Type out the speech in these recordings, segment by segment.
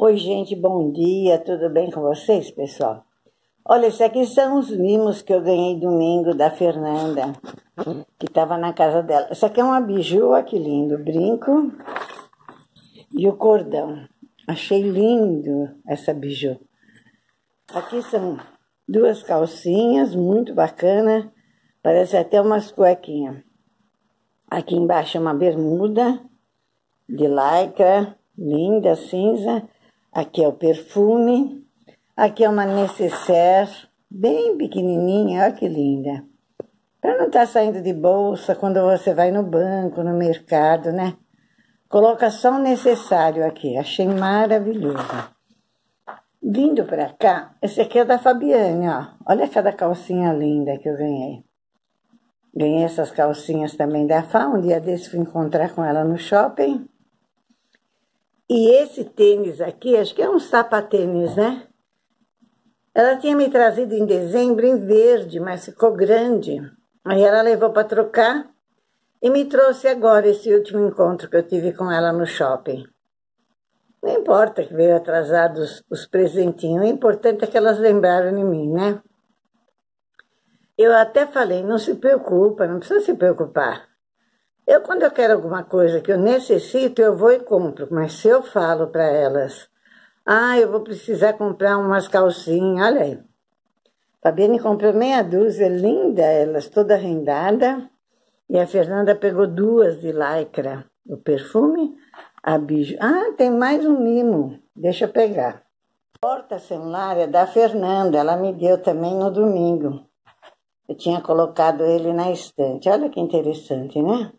Oi, gente, bom dia, tudo bem com vocês, pessoal? Olha, esses aqui são os mimos que eu ganhei domingo da Fernanda, que estava na casa dela. Essa aqui é uma biju, olha que lindo, brinco e o cordão. Achei lindo essa biju. Aqui são duas calcinhas, muito bacana, parece até umas cuequinhas. Aqui embaixo é uma bermuda de lycra, linda, cinza. Aqui é o perfume. Aqui é uma necessaire, bem pequenininha, olha que linda. Para não estar tá saindo de bolsa quando você vai no banco, no mercado, né? Coloca só o necessário aqui, achei maravilhoso. Vindo para cá, esse aqui é da Fabiane, ó. Olha cada calcinha linda que eu ganhei. Ganhei essas calcinhas também da Fá. Um dia desse fui encontrar com ela no shopping. E esse tênis aqui, acho que é um sapatênis, né? Ela tinha me trazido em dezembro em verde, mas ficou grande. Aí ela levou para trocar e me trouxe agora esse último encontro que eu tive com ela no shopping. Não importa que veio atrasados os presentinhos, o importante é que elas lembraram de mim, né? Eu até falei, não se preocupa, não precisa se preocupar. Eu, quando eu quero alguma coisa que eu necessito, eu vou e compro. Mas se eu falo para elas, ah, eu vou precisar comprar umas calcinhas, olha aí. Fabiane comprou meia dúzia, linda elas, toda rendada. E a Fernanda pegou duas de lycra. O perfume, a biju. Ah, tem mais um mimo, deixa eu pegar. Porta-celular é da Fernanda, ela me deu também no domingo. Eu tinha colocado ele na estante. Olha que interessante, né?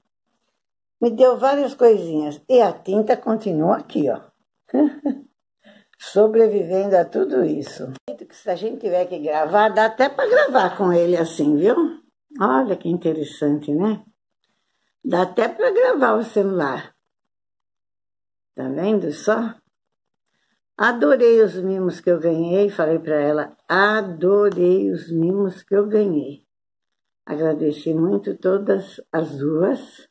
Me deu várias coisinhas. E a tinta continua aqui, ó. Sobrevivendo a tudo isso. Se a gente tiver que gravar, dá até para gravar com ele assim, viu? Olha que interessante, né? Dá até para gravar o celular. Tá vendo só? Adorei os mimos que eu ganhei, falei para ela, adorei os mimos que eu ganhei. Agradeci muito todas as duas.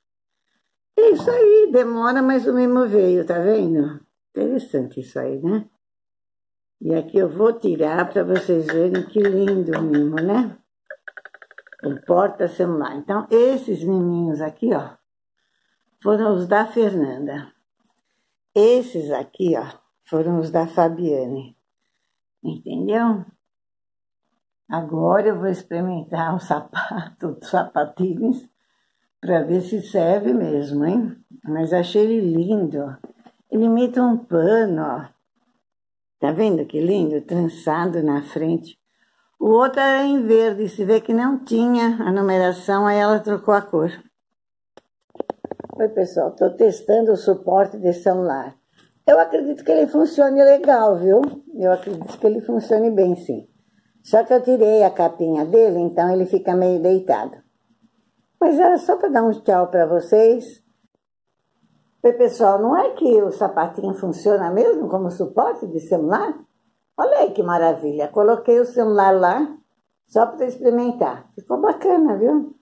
É isso aí, demora, mas o mimo veio, tá vendo? Interessante isso aí, né? E aqui eu vou tirar para vocês verem que lindo o mimo, né? O porta-celular. Então, esses miminhos aqui, ó, foram os da Fernanda. Esses aqui, ó, foram os da Fabiane. Entendeu? Agora eu vou experimentar o sapato, os sapatinhos, para ver se serve mesmo, hein? Mas achei ele lindo. Ele imita um pano, ó. Tá vendo que lindo? Trançado na frente. O outro era em verde, se vê que não tinha a numeração, aí ela trocou a cor. Oi, pessoal, estou testando o suporte de celular. Eu acredito que ele funcione legal, viu? Eu acredito que ele funcione bem, sim. Só que eu tirei a capinha dele, então ele fica meio deitado. Mas era só para dar um tchau para vocês. Pessoal, não é que o sapatinho funciona mesmo como suporte de celular? Olha aí que maravilha. Coloquei o celular lá só para experimentar. Ficou bacana, viu?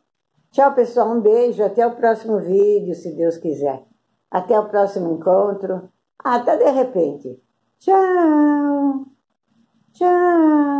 Tchau, pessoal. Um beijo. Até o próximo vídeo, se Deus quiser. Até o próximo encontro. Até de repente. Tchau. Tchau.